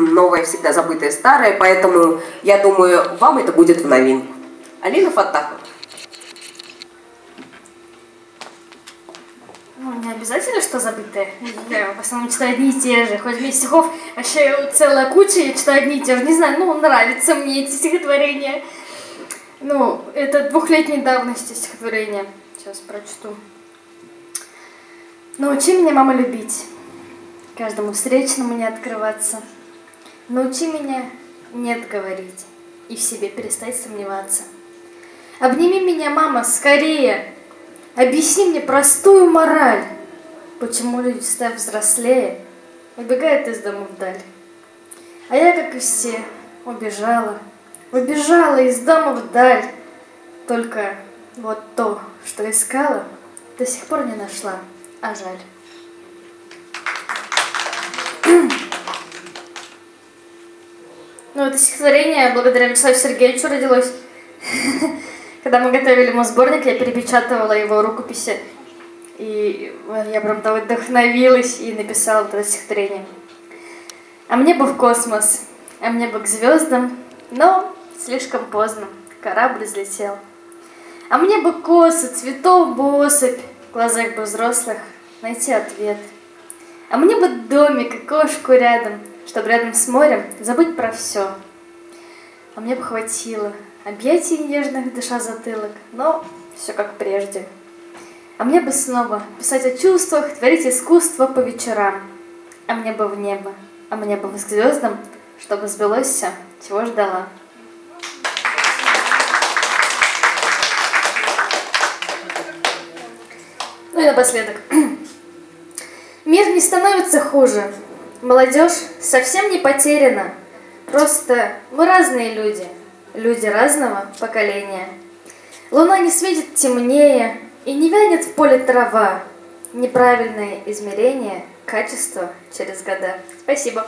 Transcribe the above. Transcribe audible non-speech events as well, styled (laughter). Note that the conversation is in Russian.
новое всегда забытое старое, поэтому я думаю, вам это будет в новинку. Алина Фаттахова. Ну, не обязательно, что забытое. Я в основном читаю одни и те же. Хоть мне стихов вообще целая куча, я читаю одни и те же. Не знаю, ну, нравятся мне эти стихотворения. Ну, это двухлетней давности стихотворение. Сейчас прочту. Научи меня, мама, любить, каждому встречному не открываться. Научи меня нет говорить и в себе перестать сомневаться. Обними меня, мама, скорее, Объясни мне простую мораль, почему люди, став взрослее, убегают из дома вдаль. А я, как и все, убежала, убежала из дома вдаль. Только вот то, что искала, до сих пор не нашла, а жаль. Ну, это стихотворение благодаря Вячеславу Сергеевичу родилось. (laughs) Когда мы готовили мой сборник, я перепечатывала его рукописи. И я прям там вдохновилась и написала это стихотворение. А мне бы в космос, а мне бы к звездам, но слишком поздно, корабль взлетел. А мне бы косы, цветов бы особь, в глазах бы взрослых найти ответ. А мне бы домик и кошку рядом, чтобы рядом с морем забыть про все. А мне бы хватило объятий нежных, дыша затылок, но все как прежде. А мне бы снова писать о чувствах, творить искусство по вечерам. А мне бы в небо, а мне бы к звездам, чтобы сбылось все, чего ждала. Ну и напоследок. (clears throat) Мир не становится хуже. Молодежь совсем не потеряна. Просто мы разные люди – люди разного поколения. Луна не светит темнее, и не вянет в поле трава. Неправильное измерение качества через года. Спасибо.